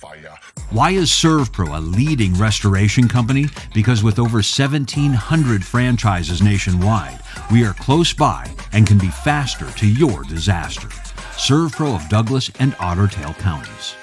fire. Why is ServPro a leading restoration company? Because with over 1,700 franchises nationwide, we are close by and can be faster to your disaster. ServPro of Douglas and Otter Tail counties.